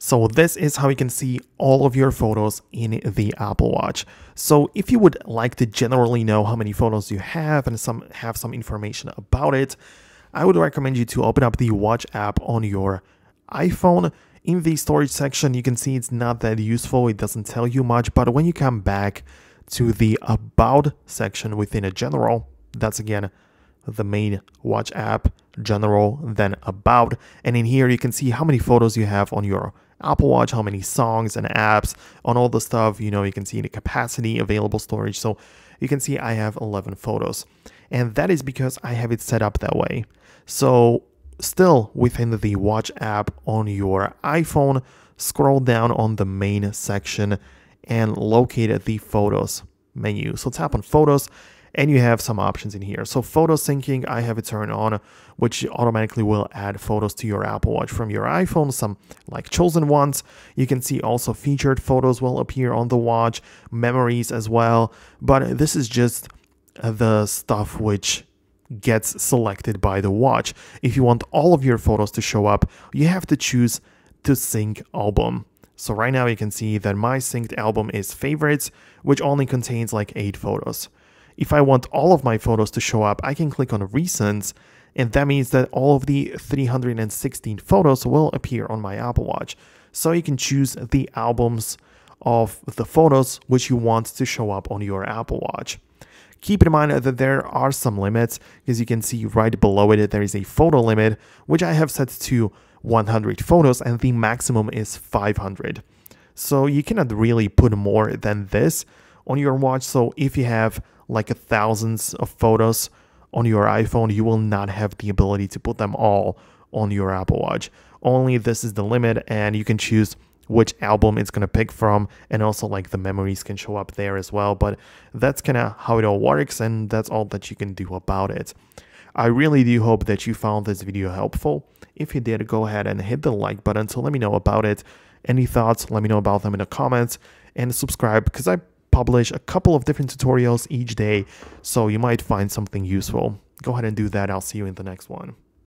So this is how you can see all of your photos in the Apple Watch. So if you would like to generally know how many photos you have and some have some information about it, I would recommend you to open up the Watch app on your iPhone. In the storage section, you can see it's not that useful. It doesn't tell you much, but when you come back to the About section within a General, that's again the main Watch app, General, then About. And in here, you can see how many photos you have on your Apple Watch, how many songs and apps, on all the stuff. You know, you can see the capacity, available storage. So you can see I have 11 photos. And that is because I have it set up that way. So still within the Watch app on your iPhone, scroll down on the main section and locate the Photos menu. So tap on Photos and you have some options in here. So photo syncing, I have it turned on, which automatically will add photos to your Apple Watch from your iPhone, some like chosen ones. You can see also featured photos will appear on the watch, memories as well. But this is just the stuff which gets selected by the watch. If you want all of your photos to show up, you have to choose to sync album. So right now you can see that my synced album is favorites, which only contains like eight photos. If I want all of my photos to show up, I can click on recents and that means that all of the 316 photos will appear on my Apple Watch. So you can choose the albums of the photos which you want to show up on your Apple Watch. Keep in mind that there are some limits, as you can see right below it, there is a photo limit, which I have set to 100 photos, and the maximum is 500. So you cannot really put more than this on your watch. So if you have like a thousands of photos on your iPhone, you will not have the ability to put them all on your Apple Watch. Only this is the limit, and you can choose which album it's going to pick from and also like the memories can show up there as well but that's kind of how it all works and that's all that you can do about it i really do hope that you found this video helpful if you did go ahead and hit the like button to let me know about it any thoughts let me know about them in the comments and subscribe because i publish a couple of different tutorials each day so you might find something useful. Go ahead and do that. I'll see you in the next one